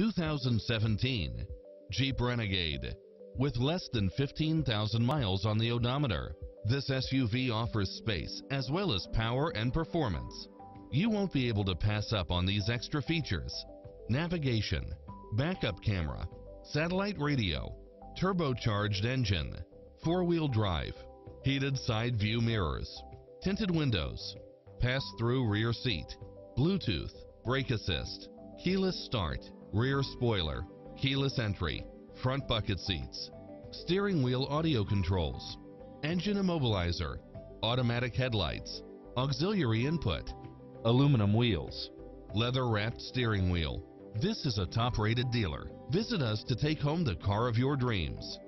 2017 Jeep Renegade. With less than 15,000 miles on the odometer, this SUV offers space as well as power and performance. You won't be able to pass up on these extra features. Navigation, backup camera, satellite radio, turbocharged engine, four-wheel drive, heated side view mirrors, tinted windows, pass-through rear seat, Bluetooth, brake assist, keyless start, rear spoiler, keyless entry, front bucket seats, steering wheel audio controls, engine immobilizer, automatic headlights, auxiliary input, aluminum wheels, leather wrapped steering wheel. This is a top rated dealer. Visit us to take home the car of your dreams.